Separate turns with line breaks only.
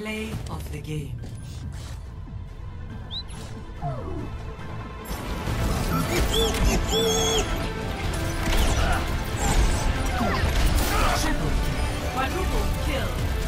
Play of the game. Triple, quadruple kill.